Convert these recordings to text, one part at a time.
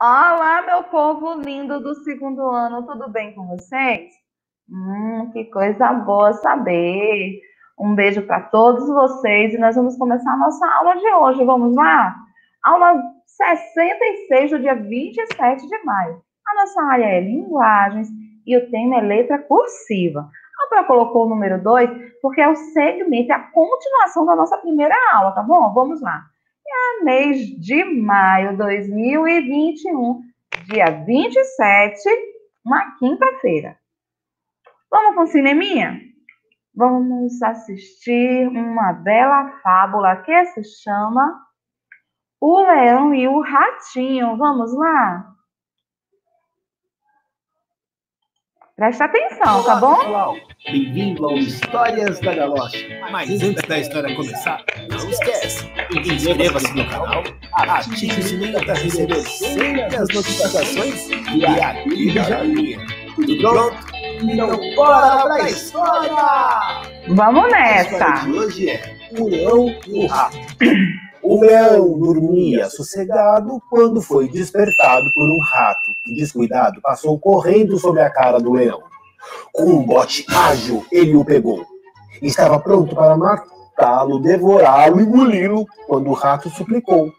Olá, meu povo lindo do segundo ano, tudo bem com vocês? Hum, que coisa boa saber. Um beijo para todos vocês e nós vamos começar a nossa aula de hoje. Vamos lá? Aula 66 do dia 27 de maio. A nossa área é linguagens e o tema é letra cursiva. A Pro colocou o número 2 porque é o segmento, é a continuação da nossa primeira aula, tá bom? Vamos lá. É mês de maio de 2021, dia 27, uma quinta-feira. Vamos para um cineminha? Vamos assistir uma bela fábula que se chama O Leão e o Ratinho. Vamos lá? Presta atenção, tá bom? pessoal. Bem-vindo ao Histórias da Galocha. Mas antes da história começar, não esquece, inscreva-se no canal, ative o sininho para receber sempre as notificações e ative a joinha. Tudo pronto? Então bora pra história! Vamos A nessa! história de hoje é O Leão e o Rato. O leão dormia sossegado quando foi despertado por um rato que, descuidado, passou correndo sobre a cara do leão. Com um bote ágil, ele o pegou. Estava pronto para matá-lo, devorá-lo e engoli-lo quando o rato suplicou.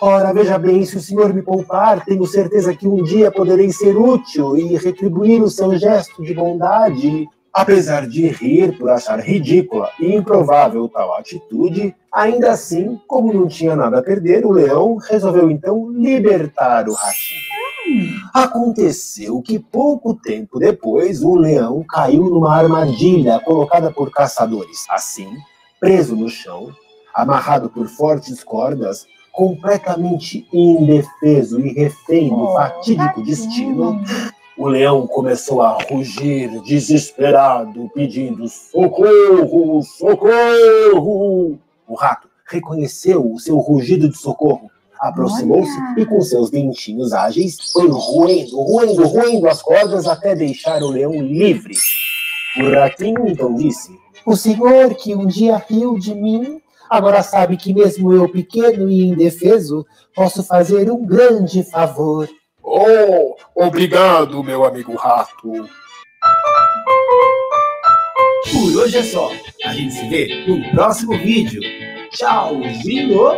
Ora, veja bem, se o senhor me poupar, tenho certeza que um dia poderei ser útil e retribuir o seu gesto de bondade. Apesar de rir por achar ridícula e improvável tal atitude, ainda assim, como não tinha nada a perder, o leão resolveu então libertar o ratinho. Aconteceu que pouco tempo depois o leão caiu numa armadilha colocada por caçadores. Assim, preso no chão, amarrado por fortes cordas, completamente indefeso e refém do fatídico destino. O leão começou a rugir desesperado, pedindo socorro, socorro. O rato reconheceu o seu rugido de socorro, aproximou-se e com seus dentinhos ágeis foi roendo, roendo, roendo as cordas até deixar o leão livre. O ratinho então disse: O senhor que um dia riu de mim, agora sabe que mesmo eu pequeno e indefeso, posso fazer um grande favor. Oh, obrigado, meu amigo rato. Por hoje é só. A gente se vê no próximo vídeo. Tchauzinho!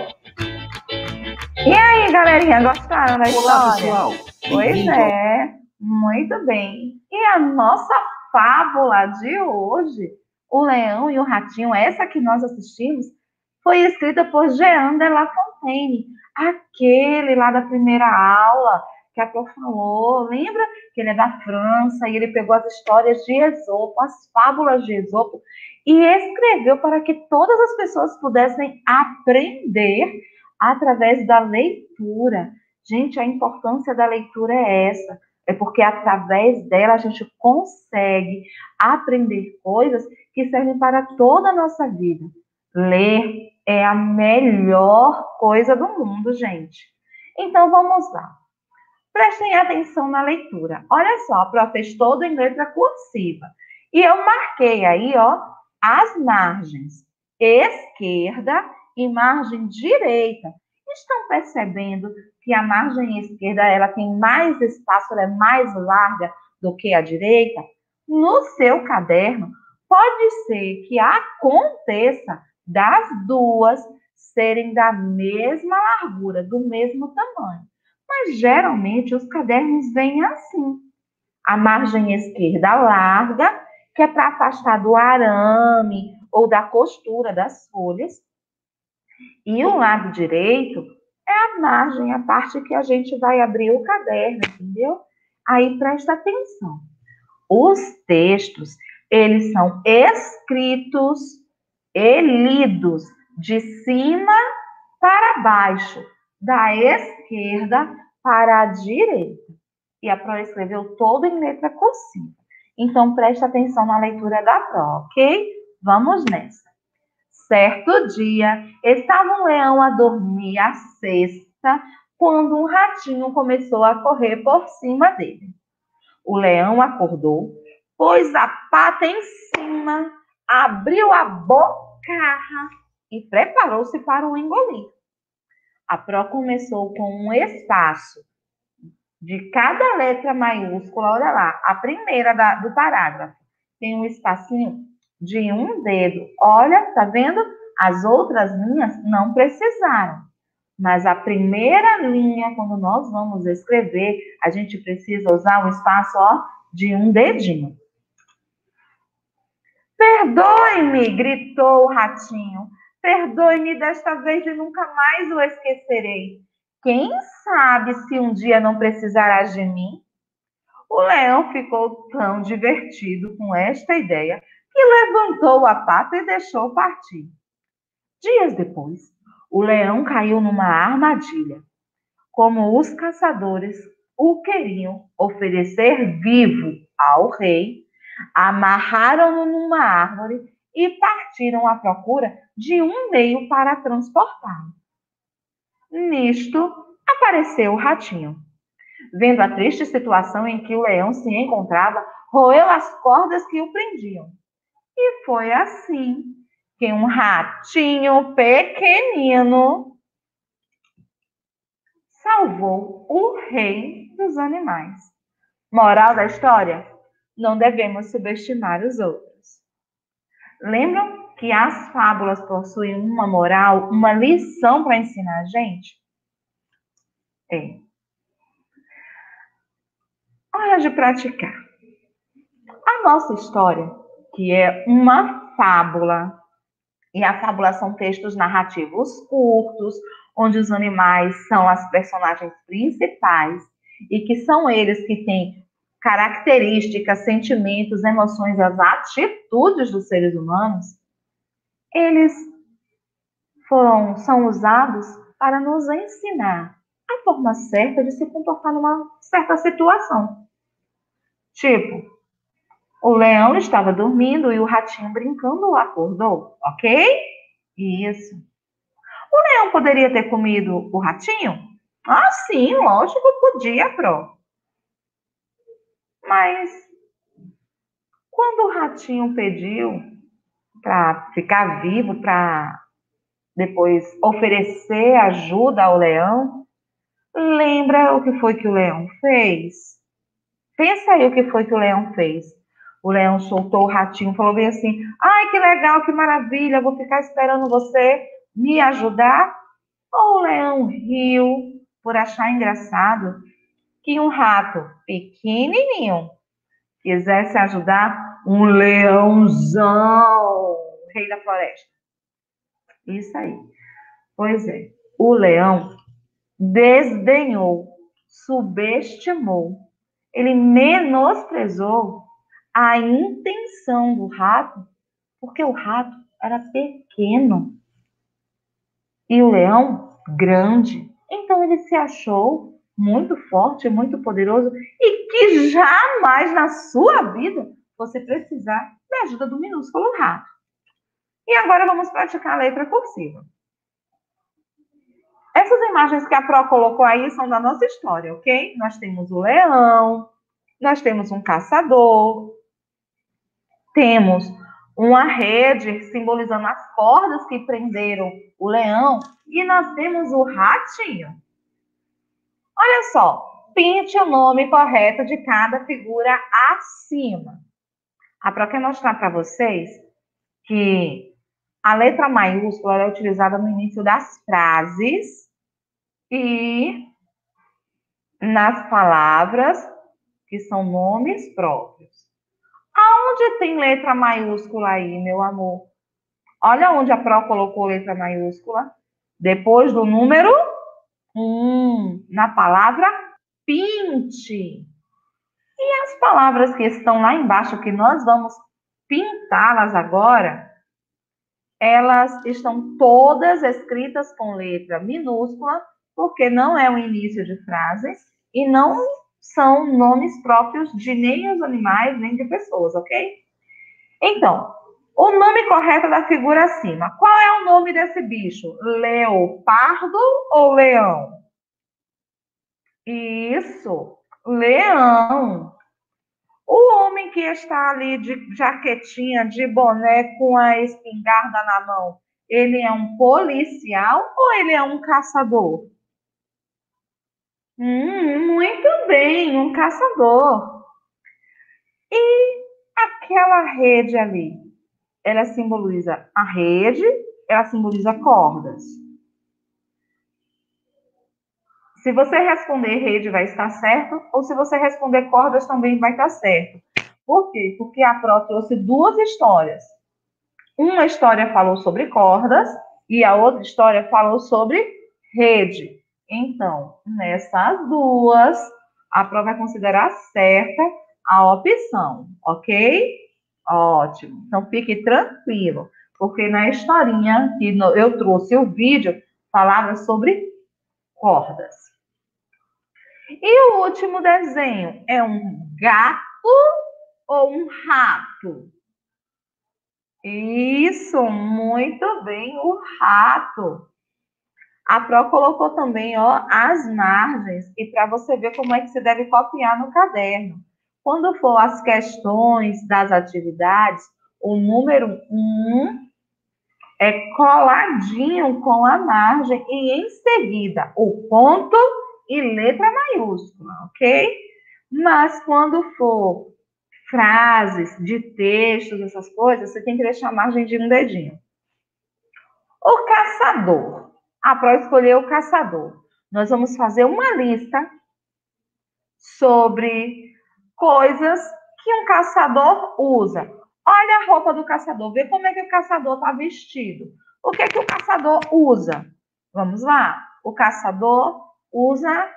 E aí, galerinha, gostaram da Olá, história? pessoal. Pois Bem-vindo é, muito bem. E a nossa fábula de hoje, O Leão e o Ratinho, essa que nós assistimos, foi escrita por Jean de La Fontaine, aquele lá da primeira aula que a Pro falou. Lembra que ele é da França e ele pegou as histórias de Esopo, as fábulas de Esopo, e escreveu para que todas as pessoas pudessem aprender através da leitura. Gente, a importância da leitura é essa. É porque através dela a gente consegue aprender coisas que servem para toda a nossa vida. Ler é a melhor coisa do mundo, gente. Então vamos lá. Prestem atenção na leitura. Olha só, a Pro fez todo em letra cursiva. E eu marquei aí, ó, as margens esquerda e margem direita. Estão percebendo que a margem esquerda ela tem mais espaço, ela é mais larga do que a direita? No seu caderno, pode ser que aconteça das duas serem da mesma largura, do mesmo tamanho. Mas geralmente os cadernos vêm assim. A margem esquerda larga, que é para afastar do arame ou da costura das folhas. E o lado direito é a margem, a parte que a gente vai abrir o caderno, entendeu? Aí presta atenção. Os textos, eles são escritos e lidos de cima para baixo, da esquerda para a direita. E a Pro escreveu todo em letra cursiva. Então presta atenção na leitura da Pro, ok? Vamos nessa. Certo dia, estava um leão a dormir a cesta quando um ratinho começou a correr por cima dele. O leão acordou, pôs a pata em cima, abriu a boca e preparou-se para o engolir. A Pro começou com um espaço de cada letra maiúscula, olha lá, a primeira da, do parágrafo, tem um espacinho de um dedo. Olha, tá vendo? As outras linhas não precisaram. Mas a primeira linha, quando nós vamos escrever, a gente precisa usar um espaço ó, de um dedinho. Perdoe-me, gritou o ratinho. Perdoe-me desta vez e nunca mais o esquecerei. Quem sabe se um dia não precisarás de mim? O leão ficou tão divertido com esta ideia que levantou a pata e deixou partir. Dias depois, o leão caiu numa armadilha. Como os caçadores o queriam oferecer vivo ao rei, amarraram-no numa árvore e partiram à procura de um meio para transportá-lo. Nisto, apareceu o ratinho. Vendo a triste situação em que o leão se encontrava, roeu as cordas que o prendiam. E foi assim que um ratinho pequenino salvou o rei dos animais. Moral da história: não devemos subestimar os outros. Lembram que as fábulas possuem uma moral, uma lição para ensinar a gente? É. Hora de praticar. A nossa história, que é uma fábula, e a fábula são textos narrativos curtos, onde os animais são as personagens principais e que são eles que têm características, sentimentos, emoções, as atitudes dos seres humanos, eles foram, são usados para nos ensinar a forma certa de se comportar numa certa situação. Tipo, o leão estava dormindo e o ratinho brincando acordou, ok? Isso. O leão poderia ter comido o ratinho? Ah, sim, lógico, podia, Pro. Mas quando o ratinho pediu para ficar vivo, para depois oferecer ajuda ao leão. Lembra o que foi que o leão fez? Pensa aí o que foi que o leão fez. O leão soltou o ratinho, falou bem assim: ai, que legal, que maravilha, vou ficar esperando você me ajudar. Ou o leão riu por achar engraçado que um rato pequenininho quisesse ajudar um leãozão, rei da floresta. Isso aí. Pois é, o leão desdenhou, subestimou, ele menosprezou a intenção do rato, porque o rato era pequeno e o leão grande. Então ele se achou muito forte, muito poderoso e que jamais na sua vida você precisar da ajuda do minúsculo rato. E agora vamos praticar a letra cursiva. Essas imagens que a Pro colocou aí são da nossa história, ok? Nós temos o leão, nós temos um caçador, temos uma rede simbolizando as cordas que prenderam o leão e nós temos o ratinho. Olha só, pinte o nome correto de cada figura acima. A Pro quer mostrar para vocês que a letra maiúscula é utilizada no início das frases e nas palavras que são nomes próprios. Aonde tem letra maiúscula aí, meu amor? Olha onde a Pro colocou letra maiúscula. Depois do número um, na palavra pinte. E as palavras que estão lá embaixo, que nós vamos pintá-las agora, elas estão todas escritas com letra minúscula, porque não é o início de frases e não são nomes próprios de nem os animais, nem de pessoas, ok? Então, o nome correto da figura acima. Qual é o nome desse bicho? Leopardo ou leão? Isso, leão. Que está ali de jaquetinha, de boné, com a espingarda na mão, ele é um policial ou ele é um caçador? Hum, muito bem, um caçador. E aquela rede ali, ela simboliza a rede, ela simboliza cordas. Se você responder rede, vai estar certo, ou se você responder cordas, também vai estar certo. Por quê? Porque a Pro trouxe duas histórias. Uma história falou sobre cordas e a outra história falou sobre rede. Então, nessas duas, a Pro vai considerar certa a opção, ok? Ótimo. Então, fique tranquilo, porque na historinha que eu trouxe o vídeo, falava sobre cordas. E o último desenho é um gato ou um rato? Isso, muito bem, o rato. A Pro colocou também ó, as margens e para você ver como é que você deve copiar no caderno. Quando for as questões das atividades, o número 1 um é coladinho com a margem e em seguida o ponto e letra maiúscula, ok? Mas quando for frases de textos, essas coisas, você tem que deixar a margem de um dedinho. O caçador. A Pro escolheu o caçador. Nós vamos fazer uma lista sobre coisas que um caçador usa. Olha a roupa do caçador, vê como é que o caçador está vestido. O que é que o caçador usa? Vamos lá. O caçador usa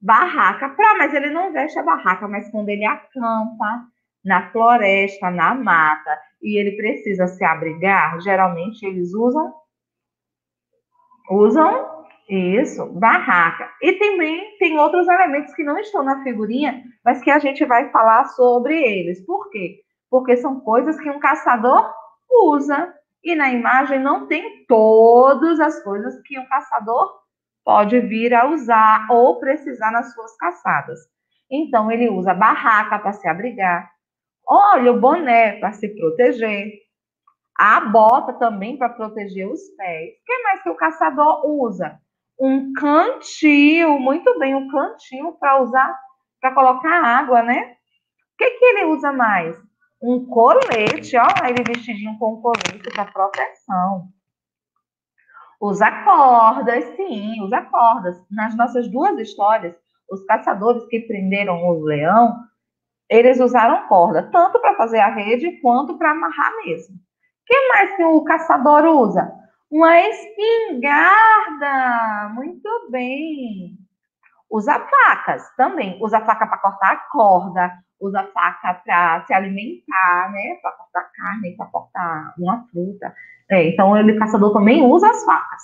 barraca. Pra, mas ele não veste a barraca, mas quando ele acampa na floresta, na mata, e ele precisa se abrigar, geralmente eles usam usam isso, barraca. E também tem outros elementos que não estão na figurinha, mas que a gente vai falar sobre eles. Por quê? Porque são coisas que um caçador usa. E na imagem não tem todas as coisas que um caçador pode vir a usar ou precisar nas suas caçadas. Então, ele usa barraca para se abrigar, olha o boné para se proteger, a bota também para proteger os pés. O que mais que o caçador usa? Um cantil, muito bem, um cantil para usar, para colocar água, né? O que, que ele usa mais? Um colete, ó, ele vestidinho com colete para proteção. Usa cordas, sim, usa cordas. Nas nossas duas histórias, os caçadores que prenderam o leão, eles usaram corda, tanto para fazer a rede quanto para amarrar mesmo. O que mais que o caçador usa? Uma espingarda. Muito bem. Usa facas também. Usa faca para cortar a corda, usa faca para se alimentar, né? Para cortar carne, para cortar uma fruta. É, então, ele, caçador, também usa as facas.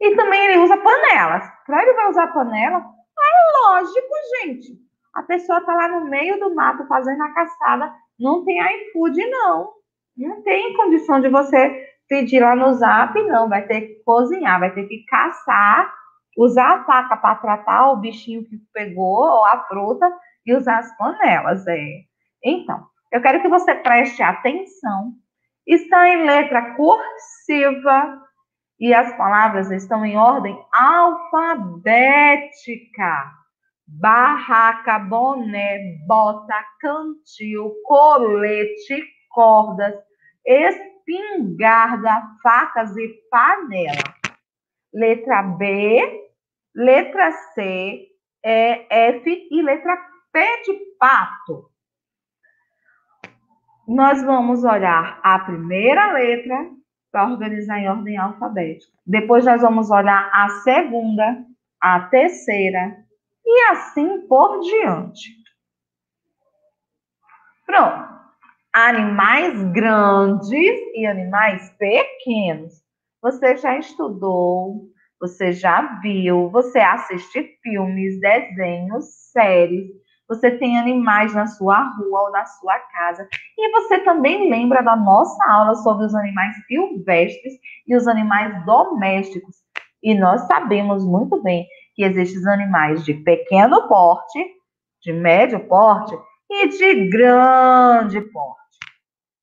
E também ele usa panelas. Para ele vai usar panela, é lógico, gente. A pessoa está lá no meio do mato fazendo a caçada, não tem iFood, não. Não tem condição de você pedir lá no zap, não. Vai ter que cozinhar, vai ter que caçar, usar a faca para tratar o bichinho que pegou, ou a fruta, e usar as panelas. É. Então, eu quero que você preste atenção está em letra cursiva e as palavras estão em ordem alfabética. Barraca, boné, bota, cantil, colete, cordas, espingarda, facas e panela. Letra B, letra C, E, F e letra P de pato nós vamos olhar a primeira letra para organizar em ordem alfabética. Depois nós vamos olhar a segunda, a terceira e assim por diante. Pronto. Animais grandes e animais pequenos. Você já estudou, você já viu, você assiste filmes, desenhos, séries você tem animais na sua rua ou na sua casa. E você também lembra da nossa aula sobre os animais silvestres e os animais domésticos. E nós sabemos muito bem que existem animais de pequeno porte, de médio porte e de grande porte.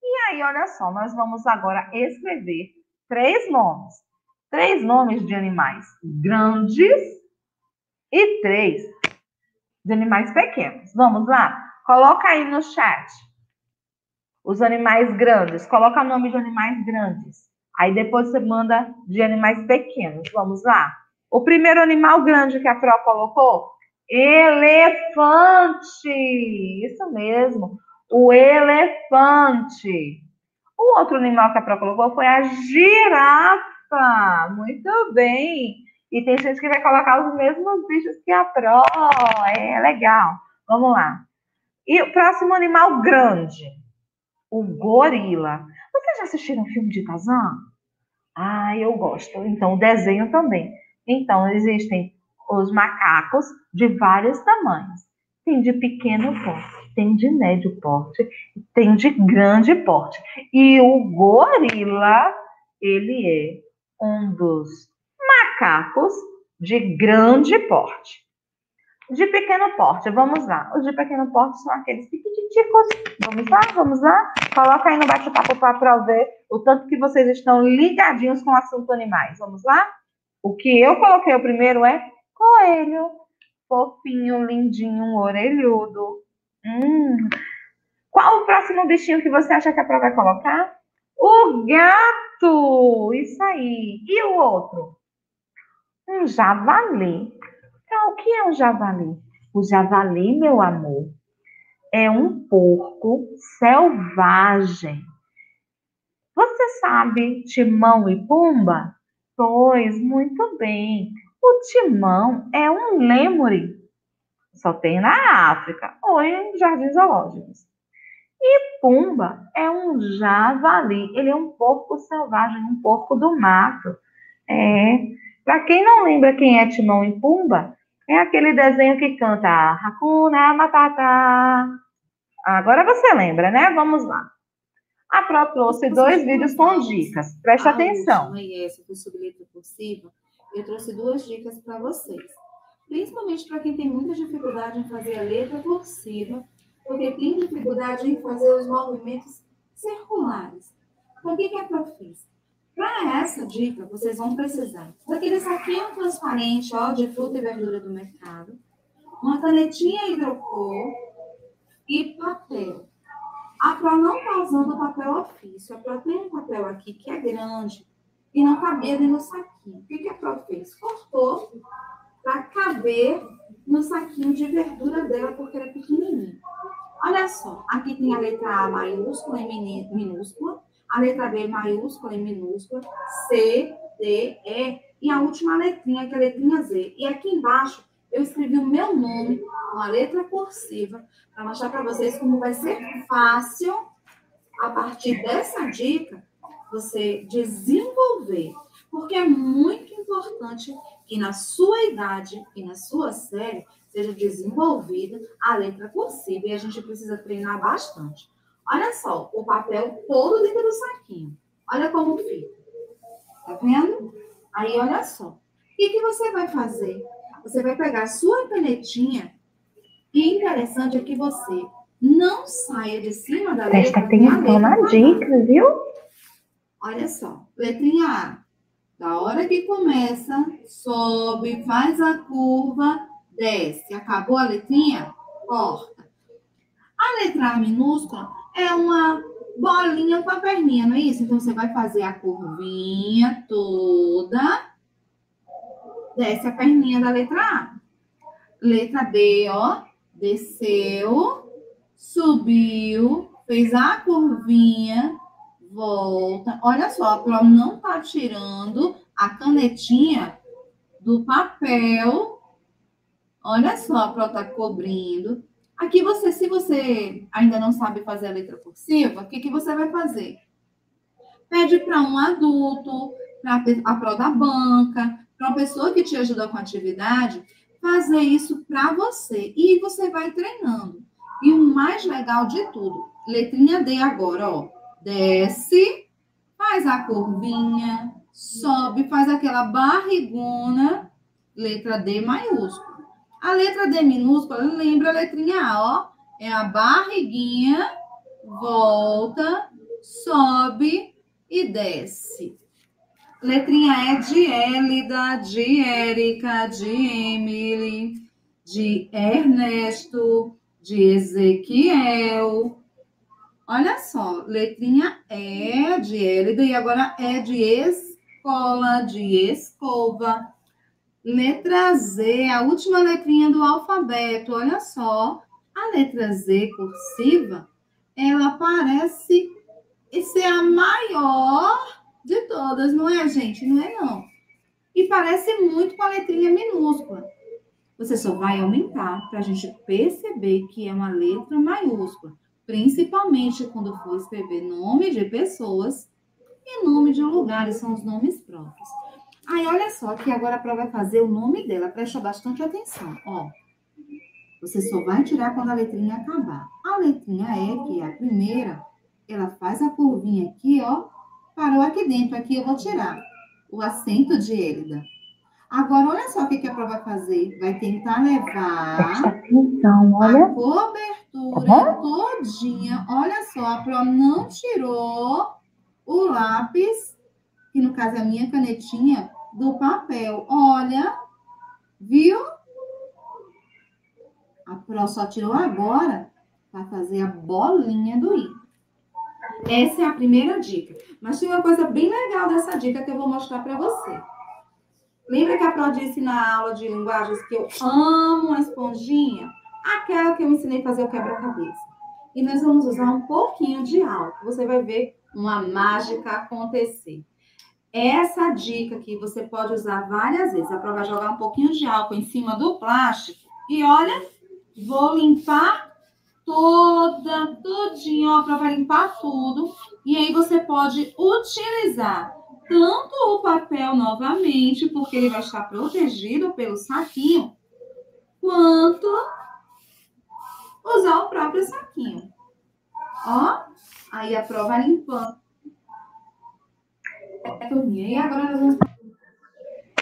E aí, olha só, nós vamos agora escrever três nomes. Três nomes de animais grandes e três de animais pequenos. Vamos lá? Coloca aí no chat os animais grandes. Coloca o nome de animais grandes. Aí depois você manda de animais pequenos. Vamos lá. O primeiro animal grande que a Pro colocou? Elefante. Isso mesmo. O elefante. O outro animal que a Pro colocou foi a girafa. Muito bem. E tem gente que vai colocar os mesmos bichos que a Pro. É legal. Vamos lá. E o próximo animal grande? O gorila. Vocês já assistiram o filme de Tarzan? Ah, eu gosto. Então, o desenho também. Então, existem os macacos de vários tamanhos. Tem de pequeno porte, tem de médio porte, tem de grande porte. E o gorila, ele é um dos macacos de grande porte. De pequeno porte, vamos lá. Os de pequeno porte são aqueles pequeniticos. Vamos lá, vamos lá. Coloca aí no bate-papo para ver o tanto que vocês estão ligadinhos com o assunto animais. Vamos lá? O que eu coloquei o primeiro é coelho. Fofinho, lindinho, orelhudo. Hum. Qual o próximo bichinho que você acha que a prova vai colocar? O gato! Isso aí. E o outro? Um javali. Então, o que é um javali? O javali, meu amor, é um porco selvagem. Você sabe Timão e Pumba? Pois, muito bem. O timão é um lêmure. Só tem na África ou em jardins zoológicos. E Pumba é um javali. Ele é um porco selvagem, um porco do mato. É. Para quem não lembra quem é Timão e Pumba, é aquele desenho que canta Hakuna Matata. Agora você lembra, né? Vamos lá. A Pro trouxe dois vídeos com dicas. Preste a atenção. E essa letra cursiva. Eu trouxe duas dicas para vocês. Principalmente para quem tem muita dificuldade em fazer a letra cursiva, porque tem dificuldade em fazer os movimentos circulares. Então, o que, que a Pro fez? Para essa dica, vocês vão precisar daquele saquinho transparente ó, de fruta e verdura do mercado, uma canetinha hidrocor e papel. A Pro não está usando papel ofício. A Pro tem um papel aqui que é grande e não cabia dentro do saquinho. O que, que a Pro fez? Cortou para caber no saquinho de verdura dela, porque era pequenininho. Olha só, aqui tem a letra A maiúscula e minúscula a letra B maiúscula e minúscula, C, D, E, e a última letrinha, que é a letrinha Z. E aqui embaixo eu escrevi o meu nome com a letra cursiva, para mostrar para vocês como vai ser fácil, a partir dessa dica, você desenvolver. Porque é muito importante que na sua idade e na sua série seja desenvolvida a letra cursiva. E a gente precisa treinar bastante. Olha só, o papel todo dentro do saquinho. Olha como fica. Tá vendo? Aí, olha só. O que, que você vai fazer? Você vai pegar a sua canetinha e interessante é que você não saia de cima da Presta letra. Presta atenção na dica, viu? Olha só. Letrinha A. Da hora que começa, sobe, faz a curva, desce. Acabou a letrinha? Corta. A letra A minúscula é uma bolinha com a perninha, não é isso? Então, você vai fazer a curvinha toda. Desce a perninha da letra A. Letra B, ó. Desceu, subiu, fez a curvinha, volta. Olha só, a Pro não tá tirando a canetinha do papel. Olha só, a Pro tá cobrindo. Aqui você, se você ainda não sabe fazer a letra cursiva, o que, que você vai fazer? Pede para um adulto, para a pro da banca, para uma pessoa que te ajuda com atividade, fazer isso para você. E você vai treinando. E o mais legal de tudo, letrinha D agora, ó. Desce, faz a curvinha, sobe, faz aquela barrigona, letra D maiúscula. A letra D minúscula lembra a letrinha A, ó. É a barriguinha, volta, sobe e desce. Letrinha E de Elida, de Érica, de Emily, de Ernesto, de Ezequiel. Olha só, letrinha E de Élida e agora é de escola, de escova. Letra Z, a última letrinha do alfabeto. Olha só, a letra Z cursiva, ela parece ser a maior de todas, não é, gente? Não é, não. E parece muito com a letrinha minúscula. Você só vai aumentar para a gente perceber que é uma letra maiúscula, principalmente quando for escrever nome de pessoas e nome de lugares, são os nomes próprios. Aí, olha só, que agora a prova vai fazer o nome dela, presta bastante atenção, ó. Você só vai tirar quando a letrinha acabar. A letrinha E, que é a primeira, ela faz a curvinha aqui, ó. Parou aqui dentro, aqui eu vou tirar o acento de Élida. Agora, olha só o que, que a prova vai fazer. Vai tentar levar Então, olha. a cobertura todinha. Olha só, a prova não tirou o lápis, que no caso é a minha canetinha, do papel. Olha, viu? A Pro só tirou agora para fazer a bolinha do I. Essa é a primeira dica. Mas tem uma coisa bem legal dessa dica que eu vou mostrar para você. Lembra que a Pro disse na aula de linguagens que eu amo a esponjinha? Aquela que eu ensinei a fazer o quebra-cabeça. E nós vamos usar um pouquinho de álcool. Você vai ver uma mágica acontecer. Essa dica aqui você pode usar várias vezes. A Pro vai jogar um pouquinho de álcool em cima do plástico. E olha, Vou limpar toda, tudinho, ó, para limpar tudo. E aí você pode utilizar tanto o papel novamente, porque ele vai estar protegido pelo saquinho, quanto usar o próprio saquinho. Ó, aí a prova limpando. E agora nós vamos...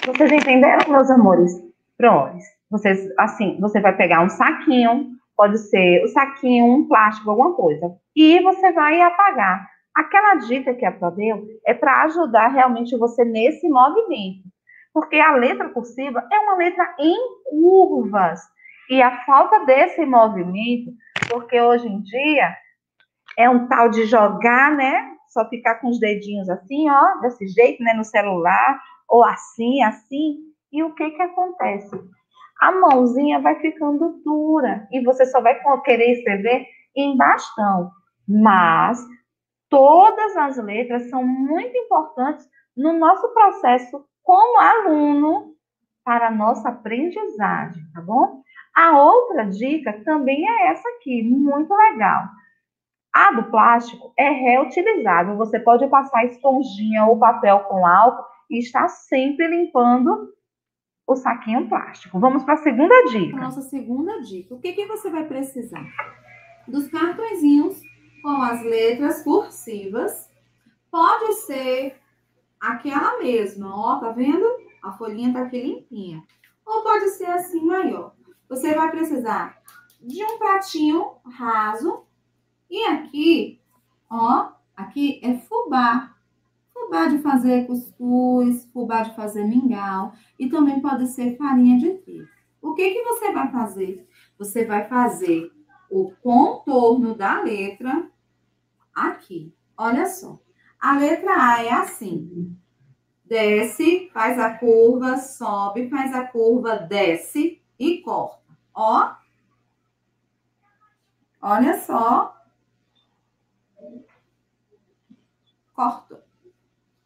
Vocês entenderam, meus amores? Pronto. Vocês, assim, você vai pegar um saquinho, pode ser o saquinho, um plástico, alguma coisa, e você vai apagar. Aquela dica que a Pro deu é para ajudar realmente você nesse movimento, porque a letra cursiva é uma letra em curvas, e a falta desse movimento, porque hoje em dia é um tal de jogar, né? Só ficar com os dedinhos assim, ó, desse jeito, né, no celular, ou assim, assim. E o que que acontece? A mãozinha vai ficando dura e você só vai querer escrever em bastão. Mas todas as letras são muito importantes no nosso processo como aluno para a nossa aprendizagem, tá bom? A outra dica também é essa aqui, muito legal. A do plástico é reutilizável. Você pode passar esponjinha ou papel com álcool e estar sempre limpando o saquinho plástico. Vamos para a segunda dica. Nossa segunda dica. O que, que você vai precisar? Dos cartõezinhos com as letras cursivas. Pode ser aquela mesma, ó, tá vendo? A folhinha tá aqui limpinha. Ou pode ser assim maior. Você vai precisar de um pratinho raso. E aqui, ó, aqui é fubá fubá de fazer cuscuz, fubá de fazer mingau e também pode ser farinha de trigo. O que que você vai fazer? Você vai fazer o contorno da letra aqui. Olha só. A letra A é assim. Desce, faz a curva, sobe, faz a curva, desce e corta. Ó. Olha só. Cortou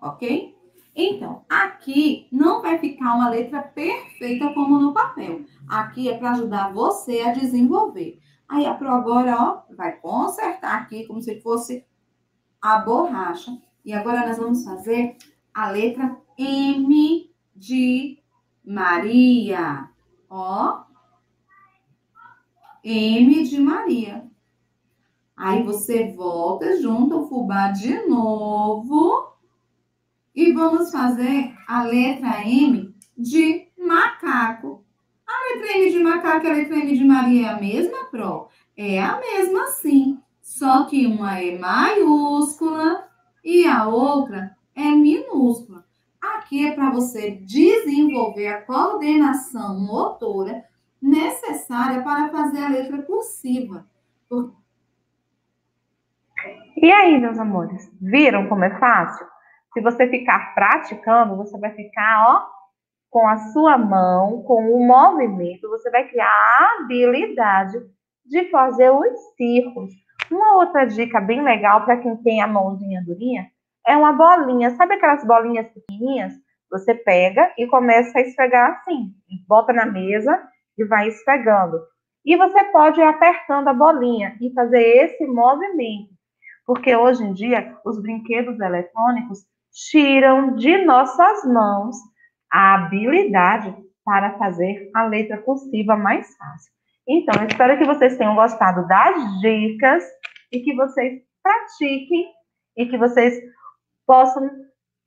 ok? Então, aqui não vai ficar uma letra perfeita como no papel. Aqui é para ajudar você a desenvolver. Aí a Pro agora, ó, vai consertar aqui como se fosse a borracha. E agora nós vamos fazer a letra M de Maria. Ó. M de Maria. Aí você volta, junta o fubá de novo e vamos fazer a letra M de macaco. A letra M de macaco e a letra M de Maria é a mesma, Pro? É a mesma, sim. Só que uma é maiúscula e a outra é minúscula. Aqui é para você desenvolver a coordenação motora necessária para fazer a letra cursiva. E aí, meus amores, viram como é fácil? Se você ficar praticando, você vai ficar, ó, com a sua mão, com o movimento, você vai criar a habilidade de fazer os círculos. Uma outra dica bem legal para quem tem a mãozinha durinha é uma bolinha. Sabe aquelas bolinhas pequenininhas? Você pega e começa a esfregar assim. Bota na mesa e vai esfregando. E você pode ir apertando a bolinha e fazer esse movimento. Porque hoje em dia, os brinquedos eletrônicos tiram de nossas mãos a habilidade para fazer a letra cursiva mais fácil. Então, espero que vocês tenham gostado das dicas e que vocês pratiquem e que vocês possam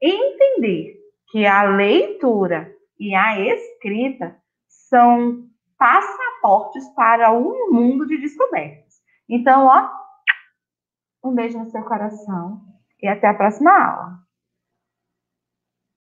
entender que a leitura e a escrita são passaportes para um mundo de descobertas. Então, ó, um beijo no seu coração e até a próxima aula.